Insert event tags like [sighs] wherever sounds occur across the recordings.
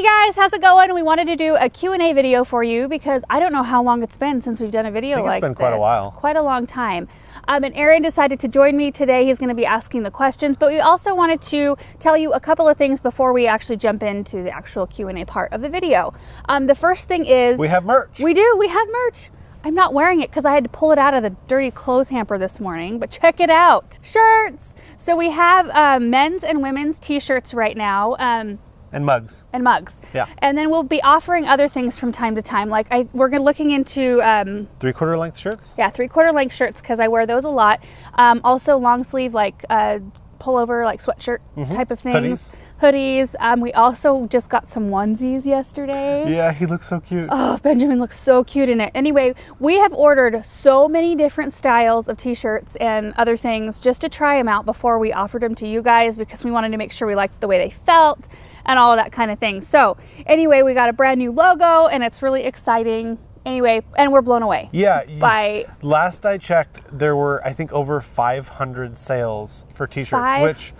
Hey guys, how's it going? We wanted to do a Q&A video for you because I don't know how long it's been since we've done a video I think like it's been quite a while. Quite a long time. Um, and Aaron decided to join me today. He's going to be asking the questions, but we also wanted to tell you a couple of things before we actually jump into the actual Q&A part of the video. Um, the first thing is We have merch. we do. We have merch. I'm not wearing it because I had to pull it out of the dirty clothes hamper this morning, but check it out. Shirts. So we have um, men's and women's t-shirts right now. Um, and mugs. and mugs. Yeah. And then we'll be offering other things from time to time. Like I, we're looking into um, Three quarter length shirts. yeah, three quarter length shirts because I wear those a lot. Um, also long sleeve like uh, pullover like sweatshirt type of things. Hoodies. Um, we also just got some onesies yesterday. Yeah, he looks so cute. Oh, Benjamin looks so cute in it. Anyway, we have ordered so many different styles of t-shirts and other things just to try them out before we offered them to you guys because we wanted to make sure we liked the way they felt and all of that kind of thing. So, anyway, we got a brand new logo and it's really exciting. Anyway, and we're blown away. yeah. By Last I checked, there were I think over 500 sales for T-shirts, which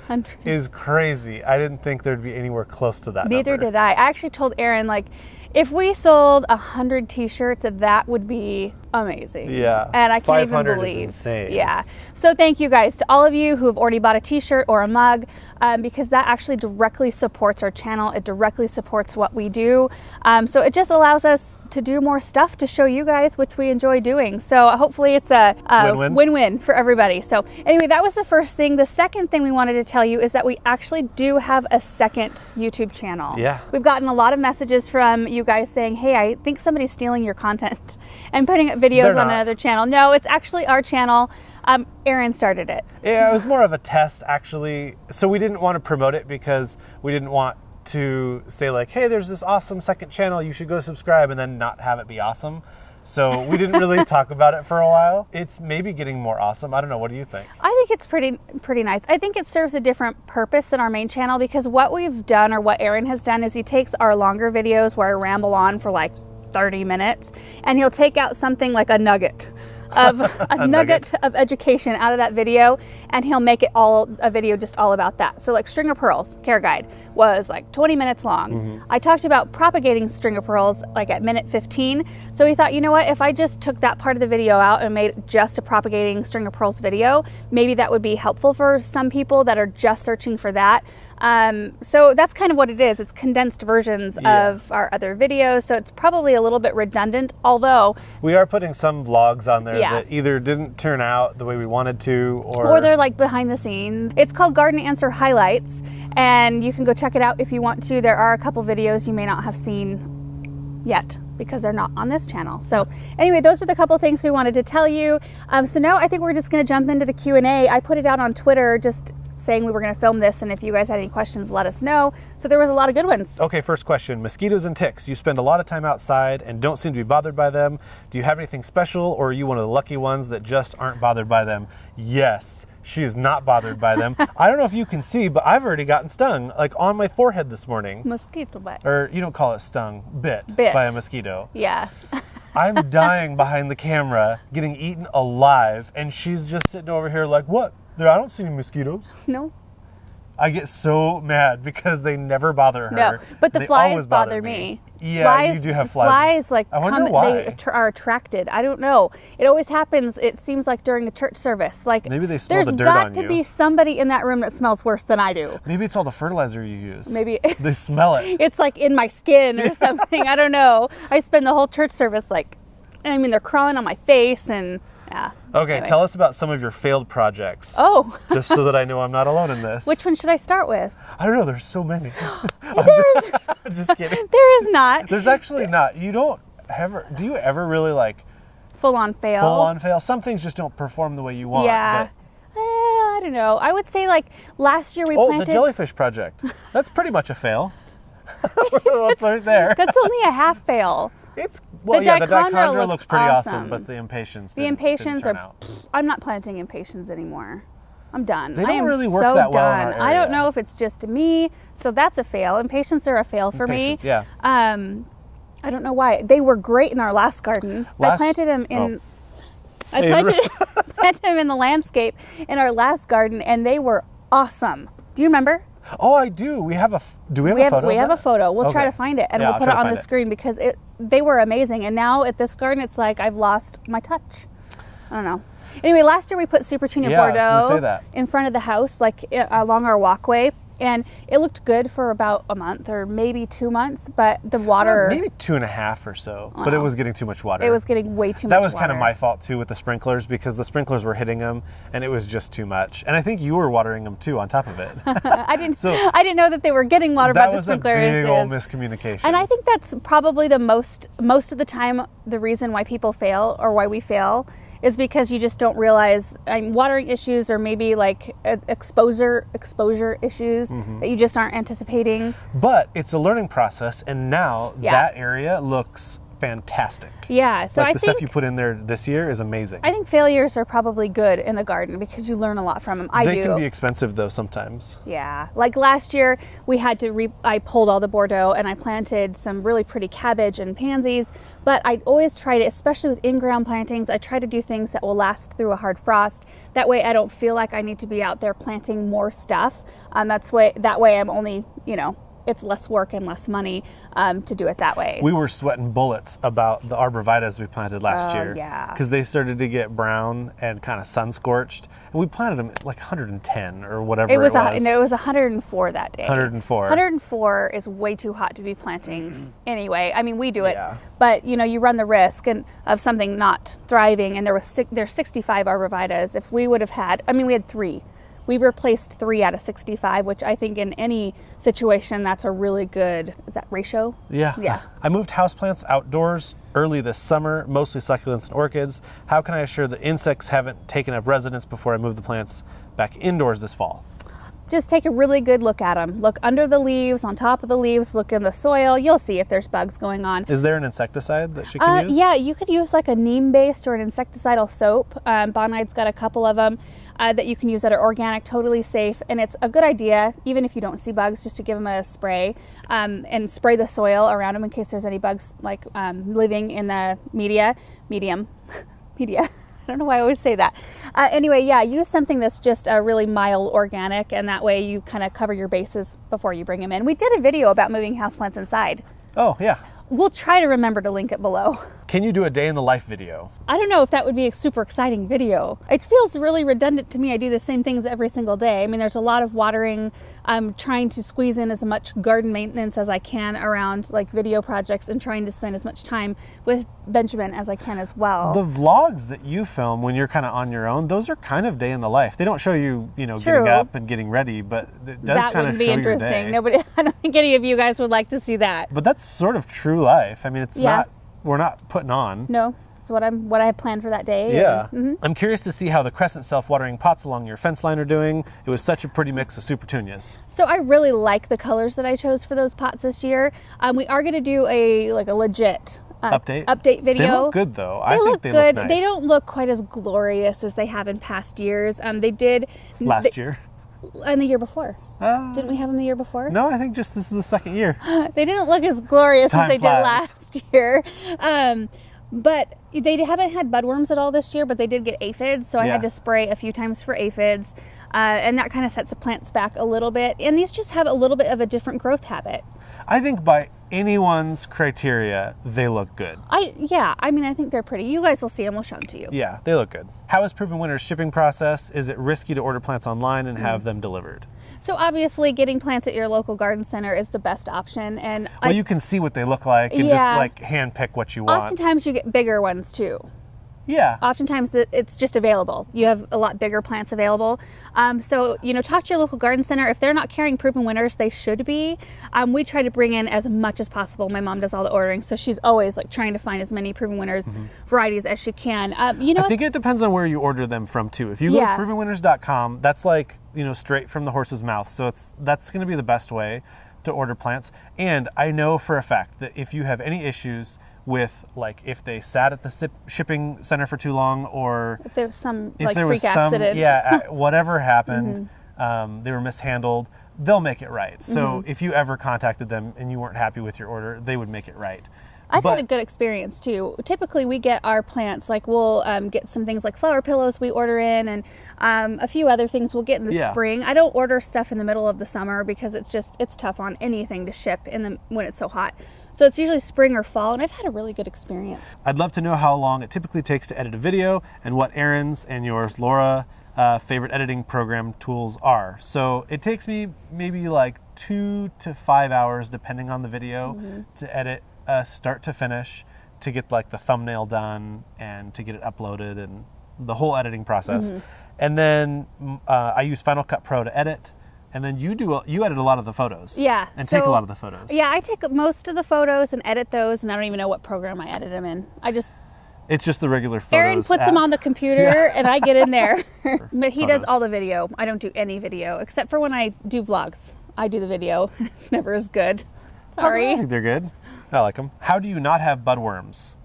is crazy. I didn't think there'd be anywhere close to that. Neither number. did I. I actually told Aaron like if we sold a hundred t-shirts, that would be amazing. Yeah. and I can't even 500 is believe. insane. Yeah. So thank you guys to all of you who have already bought a t-shirt or a mug, um, because that actually directly supports our channel. It directly supports what we do. Um, so it just allows us to do more stuff to show you guys, which we enjoy doing. So hopefully it's a, Win-win. for everybody. So anyway, that was the first thing. The second thing we wanted to tell you is that we actually do have a second YouTube channel. Yeah. We've gotten a lot of messages from you guys saying, "Hey, I think somebody's stealing your content [laughs] and putting up videos on another channel." No, it's actually our channel. Um, Aaron started it. Yeah, it was more of a test actually. So we didn't want to promote it because we didn't want to say like, "Hey, there's this awesome second channel. You should go subscribe," and then not have it be awesome. So we didn't really [laughs] talk about it for a while. It's maybe getting more awesome. I don't know. What do you think? I think it's pretty pretty nice. I think it serves a different purpose than our main channel because what we've done or what Aaron has done is he takes our longer videos where I ramble on for like 30 minutes and he'll take out something like a nugget of [laughs] a, nugget, nugget. of education out of that video and he'll make it all a video just all about that. So like string of pearls care guide was like 20 minutes long. I talked about propagating string of pearls like at minute 15. So we thought, you know what, if I just took that part of the video out and made just a propagating string of pearls video, maybe that would be helpful for some people that are just searching for that. Um, so that's kind of what it is. It's condensed versions Yeah. of our other videos. So it's probably a little bit redundant, although We are putting some vlogs on there Yeah. that either didn't turn out the way we wanted to, or, or they're like behind the scenes. It's called Garden Answer Highlights, and you can go check it out if you want to. There are a couple videos you may not have seen yet because they're not on this channel. So anyway, those are the couple things we wanted to tell you. Um, so now I think we're just going to jump into the Q and A. I put it out on Twitter just saying we were going to film this, and if you guys had any questions, let us know. So there was a lot of good ones. Okay, first question. Mosquitoes and ticks. You spend a lot of time outside and don't seem to be bothered by them. Do you have anything special, or are you one of the lucky ones that just aren't bothered by them? Yes, she is not bothered by them. [laughs] I don't know if you can see, but I've already gotten stung, like on my forehead this morning. Mosquito bite. Or you don't call it stung, bit, Bit. by a mosquito. Yeah. [laughs] I'm [laughs] dying behind the camera, getting eaten alive, and she's just sitting over here like, what? There, I don't see any mosquitoes. no. I get so mad [laughs] because they never bother her. No, but the They flies always bother me. Yeah, flies, you do have flies. Flies like I wonder come, why. they are attracted. I don't know. It always happens. It seems like during the church service. Like Maybe they smell the dirt on you. There's got to be somebody in that room that smells worse than I do. Maybe it's all the fertilizer you use. Maybe [laughs] They smell it. [laughs] it's like in my skin or something. I don't know. I spend the whole church service like, I mean, they're crawling on my face and yeah. Okay, Anyway. tell us about some of your failed projects. Oh, [laughs] Just so that I know I'm not alone in this. which one should I start with? I don't know, there's so many. [gasps] [laughs] There is, [laughs] I'm just kidding. there is not There's actually not. You don't ever do you ever really like full on fail. full on fail? Some things just don't perform the way you want. Yeah. but- Eh, I don't know. I would say like last year we oh, planted. the jellyfish project. That's pretty much a fail. That's right there. That's only a half fail. It's well, The yeah, the dichondra dichondra looks looks, pretty awesome. awesome. but the impatiens. The impatiens are. out. I'm not planting impatiens anymore. I'm done. They I don't am really work so that well done. I don't know if it's just me, so that's a fail. Impatiens are a fail for Impatiens, me. yeah. Um, I don't know why. They were great in our last garden. I planted them in. oh. I planted, [laughs] planted them in the landscape in our last garden, and they were awesome. Do you remember? Oh, I do. We have a. Do we have We a have photo? we have a photo. We'll try to find it and Yeah, we'll put it on the screen because it they were amazing. And now at this garden, it's like I've lost my touch. I don't know. Anyway, last year we put Super Tunia Yeah, Bordeaux in front of the house, like along our walkway, and it looked good for about a month or maybe two months. But the water, Uh, Maybe two and a half or so, but it was getting too much water. it was getting way too much. that was kind of my fault too with the sprinklers because the sprinklers were hitting them and it was just too much. And I think you were watering them too on top of it. [laughs] I didn't. So- [laughs] I didn't know that they were getting water by that the was a sprinklers. big old miscommunication. And I think that's probably the most most of the time the reason why people fail or why we fail is because you just don't realize um, watering issues or maybe like uh, exposure exposure issues Mm-hmm. that you just aren't anticipating. but it's a learning process, and now Yeah. that area looks fantastic. Yeah, so like I the think stuff you put in there this year is amazing. I think failures are probably good in the garden because you learn a lot from them. I they do. can be expensive though sometimes. Yeah, like last year we had to re- I pulled all the Bordeaux and I planted some really pretty cabbage and pansies. But I always try to, especially with in-ground plantings, I try to do things that will last through a hard frost. That way, I don't feel like I need to be out there planting more stuff. Um, that's way that way I'm only you know it's less work and less money um, to do it that way. We were sweating bullets about the arborvitas we planted last Oh, year. yeah. Because they started to get brown and kind of sun scorched. And we planted them at like 110 or whatever it was, it was. A, no, it was 104 that day. 104. 104 is way too hot to be planting [clears throat] anyway. I mean, we do it, Yeah. but you know, you run the risk and of something not thriving. And there was six, there's 65 arborvitas. If we would have had, I mean, we had three. We replaced three out of 65, which I think in any situation that's a really good. Is that ratio? Yeah. Yeah. I moved houseplants outdoors early this summer, mostly succulents and orchids. How can I assure the insects haven't taken up residence before I move the plants back indoors this fall? Just take a really good look at them. Look under the leaves, on top of the leaves. Look in the soil. You'll see if there's bugs going on. Is there an insecticide that she can Uh, use? yeah, you could use like a neem based or an insecticidal soap. Um, Bonide's got a couple of them uh, that you can use that are organic, totally safe. And it's a good idea, even if you don't see bugs, just to give them a spray um, and spray the soil around them in case there's any bugs like um, living in the media, medium, [laughs] media. [laughs] I don't know why I always say that. Uh, anyway, yeah, use something that's just a really mild organic, and that way you kind of cover your bases before you bring them in. We did a video about moving houseplants inside. Oh, yeah. We'll try to remember to link it below. Can you do a day in the life video? I don't know if that would be a super exciting video. It feels really redundant to me. I do the same things every single day. I mean, there's a lot of watering. I'm trying to squeeze in as much garden maintenance as I can around like video projects and trying to spend as much time with Benjamin as I can as well. The vlogs that you film when you're kind of on your own, those are kind of day in the life. They don't show you, you know, getting up and getting ready, but it does that kind of show your day. That would be interesting. day. Nobody, [laughs] I don't think any of you guys would like to see that. But that's sort of true life. I mean, it's Yeah. not. We're not putting on. No, it's what I'm what I have planned for that day. Yeah. and- mhm. I'm curious to see how the crescent self-watering pots along your fence line are doing. It was such a pretty mix of super supertunias. So I really like the colors that I chose for those pots this year. Um, we are going to do a like a legit uh, Update? update video. They look good though. They I think look they good. look nice. They don't look quite as glorious as they have in past years. Um, they did last they- year. and the year before. Uh, Didn't we have them the year before? no, I think just this is the second year. [laughs] They didn't look as glorious Time as they flies. did last [laughs] year. Um, but they haven't had budworms at all this year, but they did get aphids, so I had to spray a few times for aphids. Uh, and that kind of sets the plants back a little bit. And these just have a little bit of a different growth habit. I think by anyone's criteria, they look good. I yeah, I mean I think they're pretty. You guys will see them. We'll show them to you. Yeah, they look good. How is Proven Winners' shipping process? Is it risky to order plants online and Mm. have them delivered? So obviously, getting plants at your local garden center is the best option. And Well, I, you can see what they look like and just like hand pick what you want. oftentimes you get bigger ones too. Yeah. Oftentimes it's just available. You have a lot bigger plants available. Um, so you know, talk to your local garden center. If they're not carrying proven winners, they should be. Um, we try to bring in as much as possible. My mom does all the ordering, so she's always like trying to find as many proven winners varieties as she can. Um, you know, Mm-hmm. I think it depends on where you order them from too. If you go Yeah. to provenwinners.com, that's like, you know, straight from the horse's mouth. So it's that's going to be the best way to order plants. And I know for a fact that if you have any issues with like if they sat at the sip, shipping center for too long or if there was some if like there freak was some accident. yeah uh, whatever [laughs] happened Mm-hmm. um, they were mishandled they'll make it right so Mm-hmm. if you ever contacted them and you weren't happy with your order they would make it right I've had a good experience too. Typically, we get our plants like we'll um, get some things like flower pillows we order in, and um, a few other things we'll get in the Yeah. spring. I don't order stuff in the middle of the summer because it's just it's tough on anything to ship in the when it's so hot. So it's usually spring or fall, and I've had a really good experience. I'd love to know how long it typically takes to edit a video and what Aaron's and yours, Laura, uh, favorite editing program tools are. So it takes me maybe like two to five hours, depending on the video, to edit uh, start to finish, to get like the thumbnail done and to get it uploaded and the whole editing process. And then mm, uh, I use Final Cut Pro to edit. And then you do you edit a lot of the photos, Yeah, and take a lot of the photos. Yeah, I take most of the photos and edit those, and I don't even know what program I edit them in. I just it's just the regular photos. Aaron puts them on the computer and I get in there. [laughs] but he does all the video. I don't do any video except for when I do vlogs. I do the video. [laughs] it's never as good. Oh, Sorry. I think they're good. I like them. How do you not have budworms?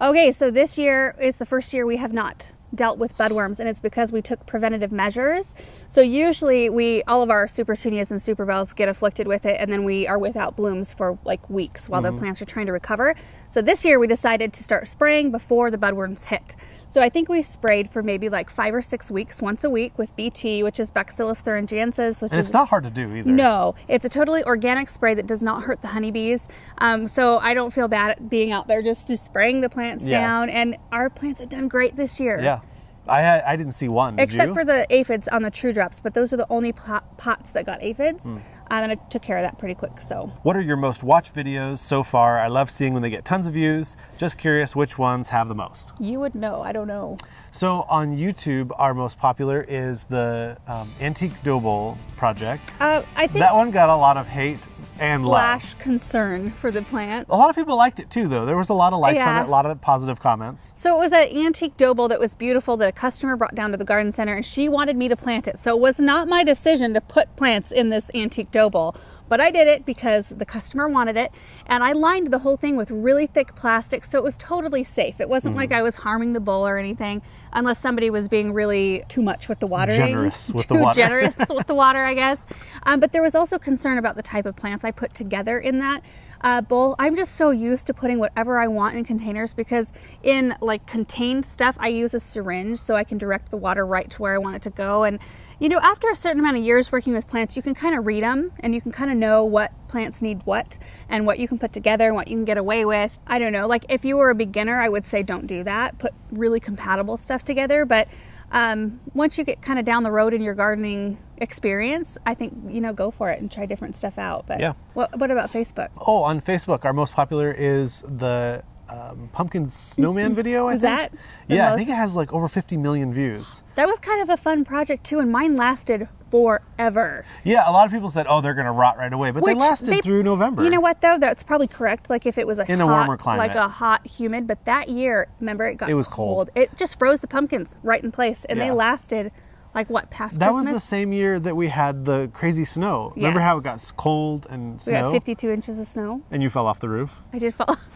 Okay, so this year is the first year we have not dealt with budworms and it's because we took preventative measures. So usually we all of our supertunias and superbells get afflicted with it and then we are without blooms for like weeks while the mm-hmm. plants are trying to recover. So this year we decided to start spraying before the budworms hit. So I think we sprayed for maybe like 5 or 6 weeks once a week with BT, which is Bacillus thuringiensis, which And is it's not hard to do either. no, it's a totally organic spray that does not hurt the honeybees. Um, so I don't feel bad at being out there just, just spraying the plants Yeah. down. And our plants have done great this year. Yeah. I had, I didn't see one. Did Except for the aphids on the TruDrops, but those are the only pot, pots that got aphids. Hmm. Um, and I took care of that pretty quick. So What are your most watched videos so far? I love seeing when they get tons of views. Just curious which ones have the most. you would know. I don't know. So on YouTube, our most popular is the um, Antique Dough Bowl project. Uh, I think That one got a lot of hate and slash love. concern for the plant. A lot of people liked it too, though. There was a lot of likes Yeah. on it, a lot of positive comments. So it was an antique bowl that was beautiful that a customer brought down to the garden center and she wanted me to plant it. So it was not my decision to put plants in this antique bowl. But I did it because the customer wanted it and I lined the whole thing with really thick plastic so it was totally safe. It wasn't like I was harming the bowl or anything unless somebody was being really too much with the watering. Generous [laughs] with the Too water. generous [laughs] with the water, I guess. Um, but there was also concern about the type of plants I put together in that uh, bowl. I'm just so used to putting whatever I want in containers because in like contained stuff, I use a syringe so I can direct the water right to where I want it to go. And you know, after a certain amount of years working with plants, you can kind of read them and you can kind of know what plants need what and what you can put together and what you can get away with. I don't know. Like if you were a beginner, I would say don't do that. Put really compatible stuff together, but um, once you get kind of down the road in your gardening experience, I think you know go for it and try different stuff out. But Yeah. what, what about Facebook? Oh, on Facebook, our most popular is the um, pumpkin snowman [laughs] video. I Is think. that Yeah, I think it has like over 50 million views. That was kind of a fun project too, and mine lasted forever. Yeah, a lot of people said, "Oh, they're going to rot right away," but they lasted they- through November. You know what though? That's probably correct. Like if it was a In a hot, warmer climate. like a hot, humid. But that year, remember, it got It was cold. It just froze the pumpkins right in place, and Yeah. they lasted like what past That Christmas? was the same year that we had the crazy snow. Remember how it got cold and snow? We got 52 inches of snow. and you fell off the roof? I did fall. [laughs]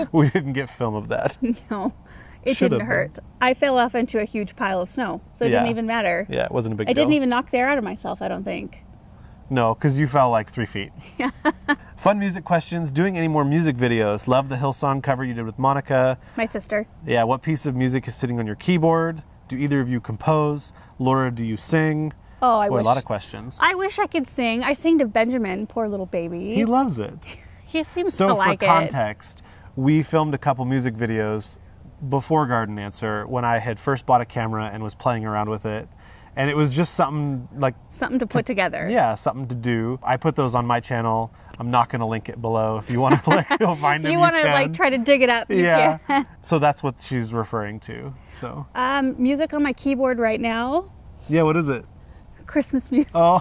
[laughs] We didn't get film of that. [laughs] no, it Should didn't hurt. I fell off into a huge pile of snow, so it Yeah. didn't even matter. yeah, it wasn't a big I deal. didn't even knock the air out of myself. I don't think. No, because you fell like three feet. [laughs] Yeah. Fun music questions. Doing any more music videos? Love the Hillsong cover you did with Monica. My sister. Yeah, what piece of music is sitting on your keyboard? Do either of you compose? Laura, do you sing? Oh, I Boy, wish. a lot of questions. I wish I could sing. I sang to Benjamin, poor little baby. he loves it. He seems So, to like it. So for context, we filmed a couple music videos before Garden Answer when I had first bought a camera and was playing around with it. And it was just something like, Something to put together. yeah, something to do. I put those on my channel. I'm not going to link it below. If you want to [laughs] like, go [laughs] find them, You want to like try to dig it up? you Yeah. can. [laughs] so that's what she's referring to. So, Um, music on my keyboard right now. yeah, what is it? Christmas music. Oh.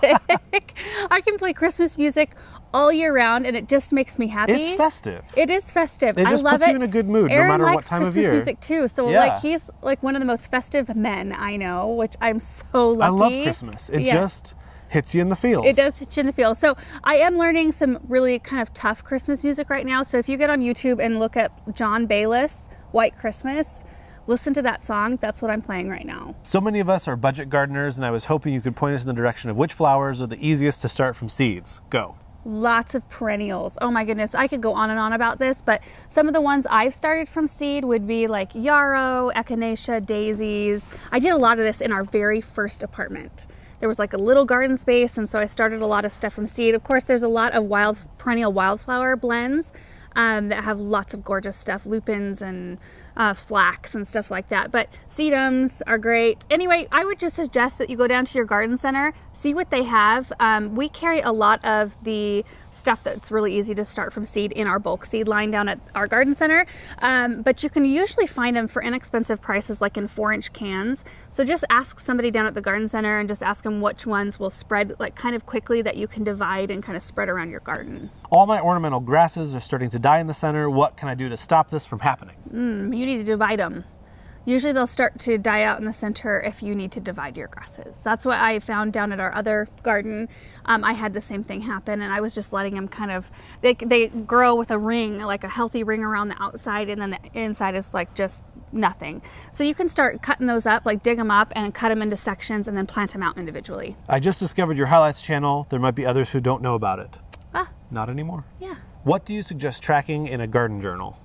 I can play Christmas music all year round, and it just makes me happy. It's festive. It is festive. It just I love puts you in a good mood, no Aaron matter what likes time of Christmas year. music too. So Yeah. like he's like one of the most festive men I know, which I'm so lucky. I love Christmas. It Yeah. just hits you in the feels. It does hit you in the feel. So I am learning some really kind of tough Christmas music right now. So if you get on YouTube and look up John Bayless, White Christmas, listen to that song. That's what I'm playing right now. So many of us are budget gardeners, and I was hoping you could point us in the direction of which flowers are the easiest to start from seeds. Go. Lots of perennials. Oh my goodness, I could go on and on about this, but some of the ones I've started from seed would be like yarrow, echinacea, daisies. I did a lot of this in our very first apartment. There was like a little garden space, and so I started a lot of stuff from seed. Of course, there's a lot of wild perennial wildflower blends um, that have lots of gorgeous stuff, lupins and uh, flax and stuff like that. But sedums are great. Anyway, I would just suggest that you go down to your garden center, see what they have. Um, we carry a lot of the stuff that's really easy to start from seed in our bulk seed line down at our garden center. Um, but you can usually find them for inexpensive prices, like in four inch cans. So just ask somebody down at the garden center and just ask them which ones will spread like kind of quickly that you can divide and kind of spread around your garden. All my ornamental grasses are starting to die in the center. What can I do to stop this from happening? Mm, you need to divide them. Usually they'll start to die out in the center if you need to divide your grasses. That's what I found down at our other garden. Um, I had the same thing happen and I was just letting them kind of, they, they grow with a ring, like a healthy ring around the outside and then the inside is like just nothing. So you can start cutting those up, like dig them up and cut them into sections and then plant them out individually. I just discovered your highlights channel. There might be others who don't know about it. Ah, Not anymore. yeah. What do you suggest tracking in a garden journal?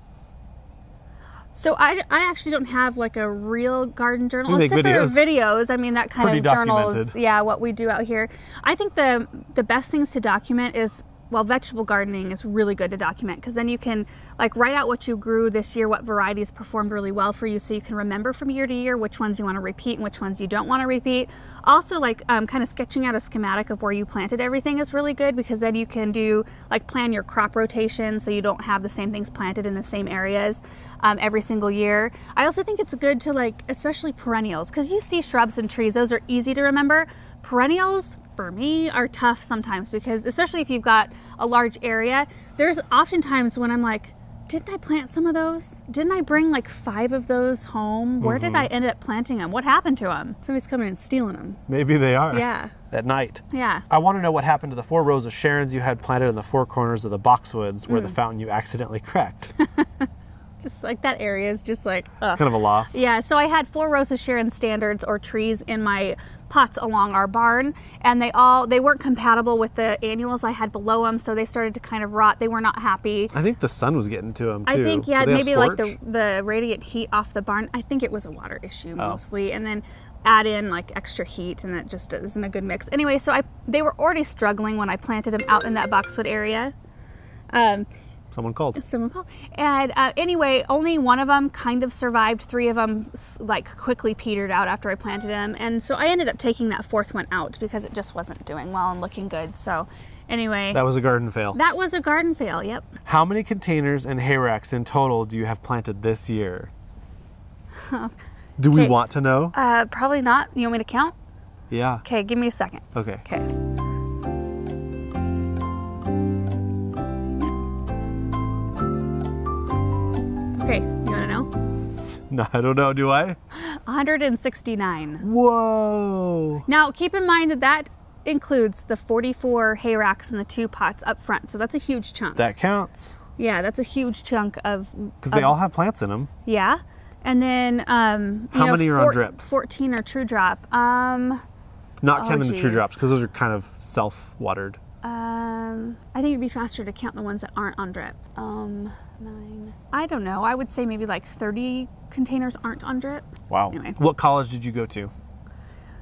So I, I actually don't have like a real garden journal We except videos. for videos. I mean that kind Pretty of journals. Yeah, what we do out here. I think the the best things to document is well vegetable gardening is really good to document because then you can like write out what you grew this year, what varieties performed really well for you so you can remember from year to year which ones you want to repeat and which ones you don't want to repeat. Also like um, kind of sketching out a schematic of where you planted everything is really good because then you can do like plan your crop rotation so you don't have the same things planted in the same areas um, every single year. I also think it's good to like, especially perennials, because you see shrubs and trees, those are easy to remember. Perennials, for me, are tough sometimes because, especially if you've got a large area, there's oftentimes when I'm like, didn't I plant some of those? Didn't I bring like five of those home? Where did I end up planting them? What happened to them? Somebody's coming and stealing them. Maybe they are. Yeah. At night. Yeah. I want to know what happened to the four Rose of Sharons you had planted in the four corners of the boxwoods Mm. where the fountain you accidentally cracked. [laughs] Just like that area is just like, ugh. kind of a loss. Yeah, so I had four Rose of Sharon standards or trees in my pots along our barn, and they all they weren't compatible with the annuals I had below them, so they started to kind of rot. They were not happy. I think the sun was getting to them too. I think yeah, Did they have maybe like the the radiant heat off the barn. I think it was a water issue Oh. mostly, and then add in like extra heat, and that just isn't a good mix. Anyway, so I they were already struggling when I planted them out in that boxwood area. Um, Someone called. someone called. And uh, anyway, only one of them kind of survived. Three of them like quickly petered out after I planted them, and so I ended up taking that fourth one out because it just wasn't doing well and looking good. So anyway, That was a garden fail. that was a garden fail. Yep. How many containers and hay racks in total do you have planted this year? [laughs] do we want to know? Uh, probably not. You want me to count? Yeah. Okay, give me a second. Okay. Okay. Okay, you want to know? [laughs] No, I don't know. Do I? 169. Whoa. Now, keep in mind that that includes the 44 hay racks and the two pots up front. So that's a huge chunk. That counts yeah, that's a huge chunk of. because they all have plants in them. Yeah. And then. Um, How know, many are on drip? 14 are TruDrop. Um, Not Oh, counting the TruDrops because those are kind of self-watered. um, I think it'd be faster to count the ones that aren't on drip. Um, nine. I don't know. I would say maybe like 30 containers aren't on drip. Wow. Anyway. What college did you go to?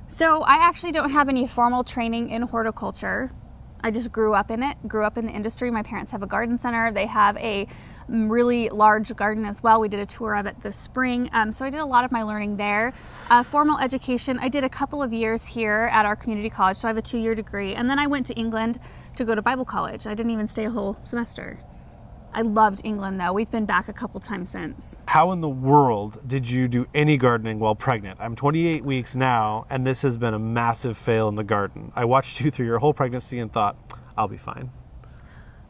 So I actually don't have any formal training in horticulture. I just grew up in it, grew up in the industry. My parents have a garden center. They have a really large garden as well. We did a tour of it this spring. Um, so I did a lot of my learning there. Uh, formal education, I did a couple of years here at our community college. So I have a two year degree. And then I went to England to go to Bible college. I didn't even stay a whole semester. I loved England though. We've been back a couple times since. How in the world did you do any gardening while pregnant? I'm 28 weeks now, and this has been a massive fail in the garden. I watched you through your whole pregnancy and thought, I'll be fine.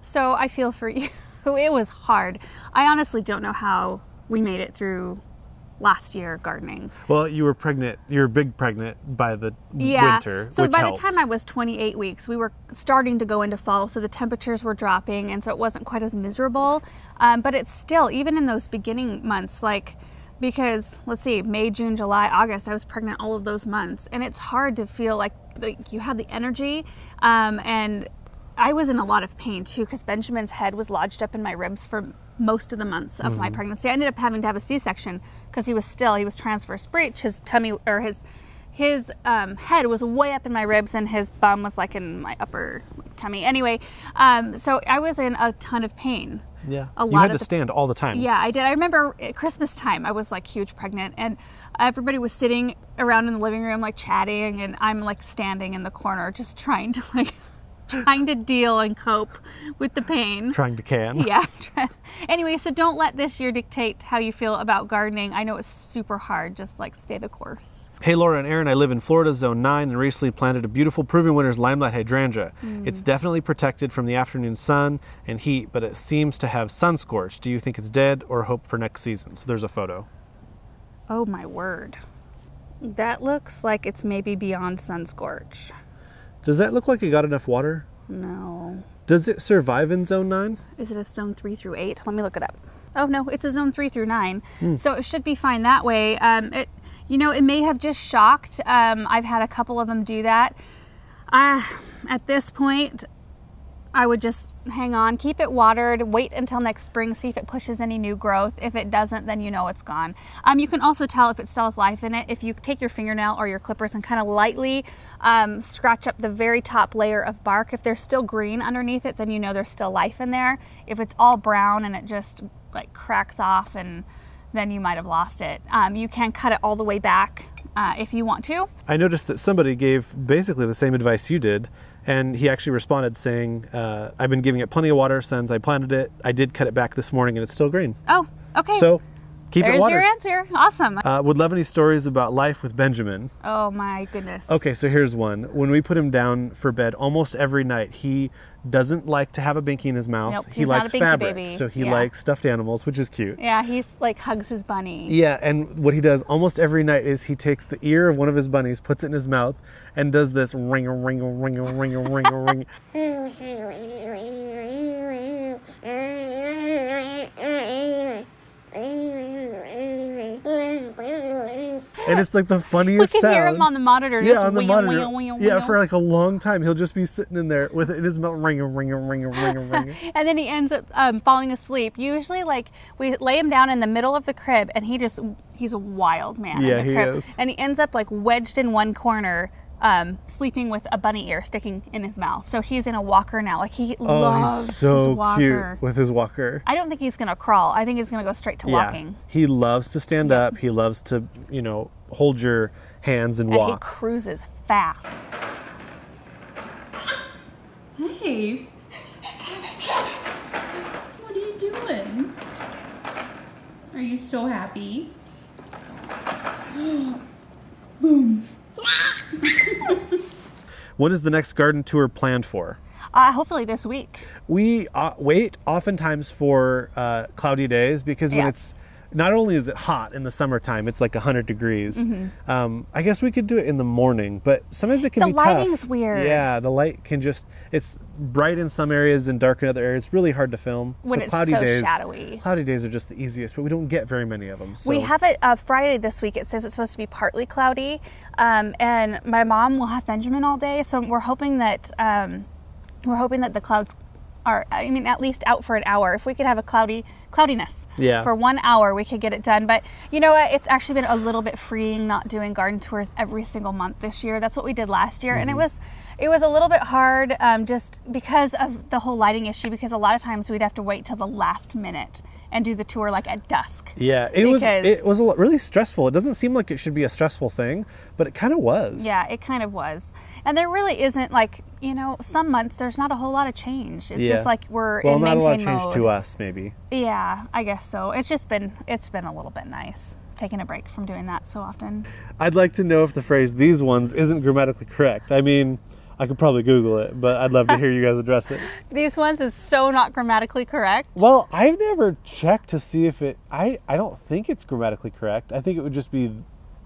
So I feel for [laughs] you. It was hard. I honestly don't know how we made it through last year gardening. Well, you were pregnant. You were big pregnant by the Yeah. winter. so by helps. the time I was 28 weeks, we were starting to go into fall, so the temperatures were dropping, and so it wasn't quite as miserable. Um, but it's still, even in those beginning months, like because let's see, May, June, July, August, I was pregnant all of those months, and it's hard to feel like like you have the energy, um, and I was in a lot of pain too because Benjamin's head was lodged up in my ribs for most of the months of my pregnancy. I ended up having to have a C-section because he was still he was transverse breech. His tummy or his his um, head was way up in my ribs and his bum was like in my upper tummy. Anyway, um, so I was in a ton of pain. Yeah. A you had to the- stand all the time. Yeah, I did. I remember at Christmas time, I was like huge pregnant, and everybody was sitting around in the living room, like chatting, and I'm like standing in the corner, just trying to like trying to deal and cope with the pain. Trying to can. [laughs] Yeah. anyway, so don't let this year dictate how you feel about gardening. I know it's super hard. Just like stay the course. Hey Laura and Aaron, I live in Florida Zone 9 and recently planted a beautiful Proven Winners limelight hydrangea. Hmm. It's definitely protected from the afternoon sun and heat, but it seems to have sun scorch. Do you think it's dead or hope for next season? So there's a photo. Oh my word. That looks like it's maybe beyond sun scorch. Does that look like it got enough water? No. Does it survive in Zone 9? Is it a zone three through eight? Let me look it up. Oh no, it's a zone three through nine, so it should be fine that way. Um, it, you know, it may have just shocked. Um, I've had a couple of them do that. Uh, at this point, I would just hang on, keep it watered, wait until next spring, see if it pushes any new growth. If it doesn't, then you know it's gone. Um, you can also tell if it still has life in it if you take your fingernail or your clippers and kind of lightly um, scratch up the very top layer of bark. If there's still green underneath it, then you know there's still life in there. If it's all brown and it just like cracks off and then you might have lost it. Um, you can cut it all the way back uh, if you want to. I noticed that somebody gave basically the same advice you did, and he actually responded saying, uh, I've been giving it plenty of water since I planted it. I did cut it back this morning and it's still green. Oh, okay. So keep There's it watered. your answer. Awesome. Uh, would love any stories about life with Benjamin. Oh my goodness. Okay, so here's one. When we put him down for bed almost every night, he doesn't like to have a binky in his mouth. Nope, he not likes a binky fabric, baby. so he Yeah. likes stuffed animals, which is cute. Yeah, he's like hugs his bunny. Yeah, and what he does almost every night is he takes the ear of one of his bunnies, puts it in his mouth, and does this ring a ring a ring a ring a ring a ring. [laughs] [laughs] And it's like the funniest We can sound. hear him on the monitor. yeah, on the wing, monitor. wing, wing, yeah, for like a long time, he'll just be sitting in there with it in his mouth, ringing, ringing, ringing, ringing, [laughs] ringing. a ring a ring. a. and then he ends up um, falling asleep. Usually, like we lay him down in the middle of the crib, and he just he's a wild man. Yeah, in the he crib. is. And he ends up like wedged in one corner, um, sleeping with a bunny ear sticking in his mouth. So he's in a walker now. Like he Oh, loves he's so his cute walker. with his walker. I don't think he's gonna crawl. I think he's gonna go straight to walking. He loves to stand Yeah. up. He loves to, you know, hold your hands and And he cruises fast. Hey. What are you doing? Are you so happy? [gasps] When is the next garden tour planned for? Uh, hopefully this week. We uh, wait oftentimes for uh, cloudy days because when Yeah. it's not only is it hot in the summertime, it's like 100 degrees. Um, I guess we could do it in the morning, but sometimes it can. The be tough. lighting's weird. Yeah, the light can just, it's bright in some areas and dark in other areas. It's really hard to film. When so it's cloudy so days, shadowy. Cloudy days are just the easiest, but we don't get very many of them. So. We have it uh, Friday this week. It says it's supposed to be partly cloudy, um, and my mom will have Benjamin all day. So we're hoping that um, we're hoping that the clouds are. I mean, at least out for an hour. If we could have a cloudy cloudiness Yeah. for one hour, we could get it done. But you know what? It's actually been a little bit freeing not doing garden tours every single month this year. That's what we did last year, and Mm-hmm. it was. It was a little bit hard um, just because of the whole lighting issue. Because a lot of times we'd have to wait till the last minute and do the tour like at dusk. Yeah, it was it was a lot, really stressful. It doesn't seem like it should be a stressful thing, but it kind of was. Yeah, it kind of was. And there really isn't like, you know, some months there's not a whole lot of change. It's Yeah. just like we're in maintenance mode. Well, in not a lot of change mode. to us, maybe. Yeah, I guess so. It's just been it's been a little bit nice taking a break from doing that so often. I'd like to know if the phrase "these ones" isn't grammatically correct. I mean, I could probably Google it, but I'd love to hear you guys address it. [laughs] These ones is so not grammatically correct. Well, I've never checked to see if it. I I don't think it's grammatically correct. I think it would just be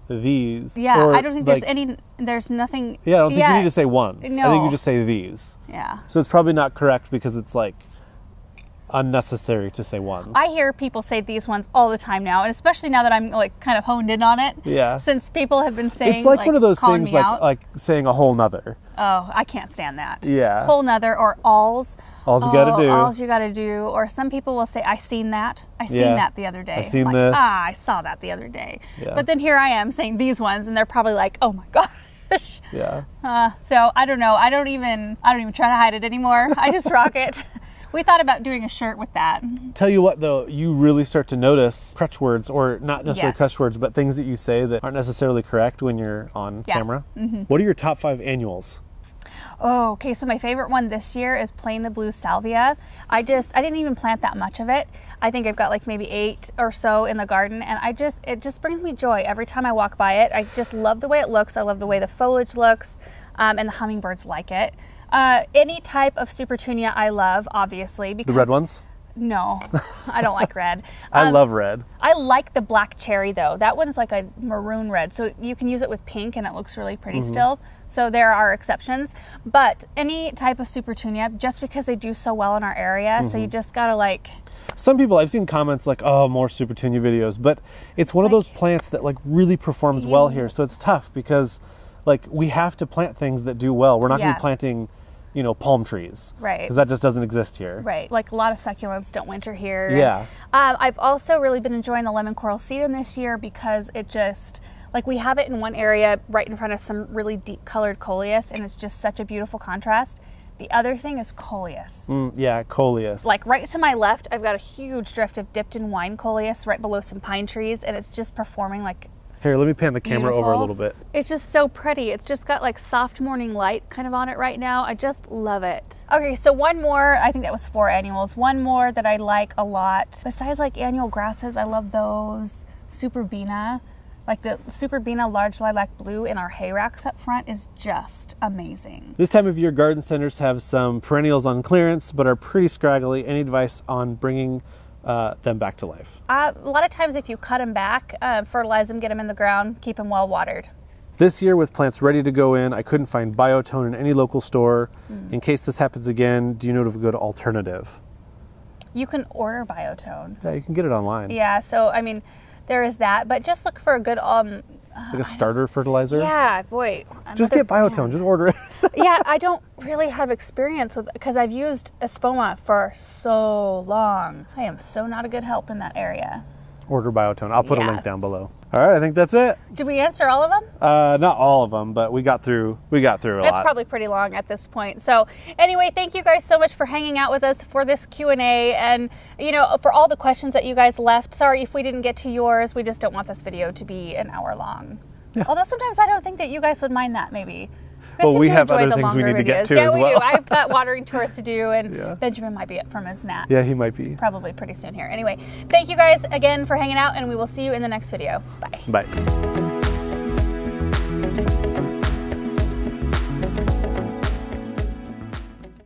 these. Yeah, or, I don't think like- there's any there's nothing Yeah, I don't think you need to say ones. I think you just say these. Yeah. So it's probably not correct because it's like unnecessary to say ones. I hear people say these ones all the time now, and especially now that I'm like kind of honed in on it. Yeah. Since people have been saying it's like, one of those things like out. like saying a whole nother. Oh, I can't stand that. Yeah. Whole nother or alls. All's you gotta Oh, do. Alls you gotta do. Or some people will say, I seen that. I seen Yeah. that the other day. I seen like, this. Ah, I saw that the other day. Yeah. But then here I am saying these ones, and they're probably like, oh my [laughs] gosh. Yeah. Uh, so I don't know. I don't even. I don't even try to hide it anymore. [laughs] I just rock it. [laughs] We thought about doing a shirt with that. Tell you what, though, you really start to notice crutch words, or not necessarily Yes. crutch words, but things that you say that aren't necessarily correct when you're on Yeah. camera. What are your top five annuals? Oh, okay. So my favorite one this year is plain the blue salvia. I just I didn't even plant that much of it. I think I've got like maybe eight or so in the garden, and I just it just brings me joy every time I walk by it. I just love the way it looks. I love the way the foliage looks, um, and the hummingbirds like it. Uh, any type of super supertunia I love, obviously. Because The red ones? No, [laughs] I don't like red. I Um, love red. I like the black cherry though. That one's like a maroon red, so you can use it with pink and it looks really pretty still. So there are exceptions, but any type of super supertunia, just because they do so well in our area, so you just gotta like, Some people I've seen comments like, "Oh, more Super Tunia videos," but it's one of those plants that like really performs well here. So it's tough because like we have to plant things that do well. We're not gonna be planting, you know, palm trees, Right. Because that just doesn't exist here. right, like a lot of succulents don't winter here. Yeah. um, I've also really been enjoying the lemon coral sedum this year because it just. Like we have it in one area right in front of some really deep colored coleus, and it's just such a beautiful contrast. The other thing is coleus. Mm, yeah, coleus. like right to my left, I've got a huge drift of dipped in wine coleus right below some pine trees, and it's just performing like Here, let me pan the camera over a little bit. it's just so pretty. It's just got like soft morning light kind of on it right now. I just love it. Okay, so one more, I think that was four annuals. One more that I like a lot. Besides like annual grasses, I love those. Superbina. Like the Superbina large lilac blue in our hay racks up front is just amazing. This time of year, garden centers have some perennials on clearance, but are pretty scraggly. Any advice on bringing uh, them back to life? Uh, a lot of times, if you cut them back, uh, fertilize them, get them in the ground, keep them well watered. This year, with plants ready to go in, I couldn't find Biotone in any local store. In case this happens again, do you know of a good alternative? You can order Biotone. Yeah, you can get it online. Yeah, so I mean, there is that, but just look for a good um. Like a [sighs] starter fertilizer. Yeah, boy. Just get Biotone. brand. Just order it. [laughs] yeah, I don't [laughs] really have experience with because I've used Espoma for so long. I am so not a good help in that area. order Biotone. I'll put a link down below. All right, I think that's it. Did we answer all of them? Uh, not all of them, but we got through. We got through a That's lot. probably pretty long at this point. So anyway, thank you guys so much for hanging out with us for this Q and A, and you know for all the questions that you guys left. Sorry if we didn't get to yours. We just don't want this video to be an hour long. Although sometimes I don't think that you guys would mind that. Maybe. Well, we have other the things we need to get videos. to yeah, as we well. do. I've got watering tours to do, [laughs] and Yeah. Benjamin might be up from his nap. yeah, he might be. Probably pretty soon here. Anyway, thank you guys again for hanging out, and we will see you in the next video. Bye. Bye.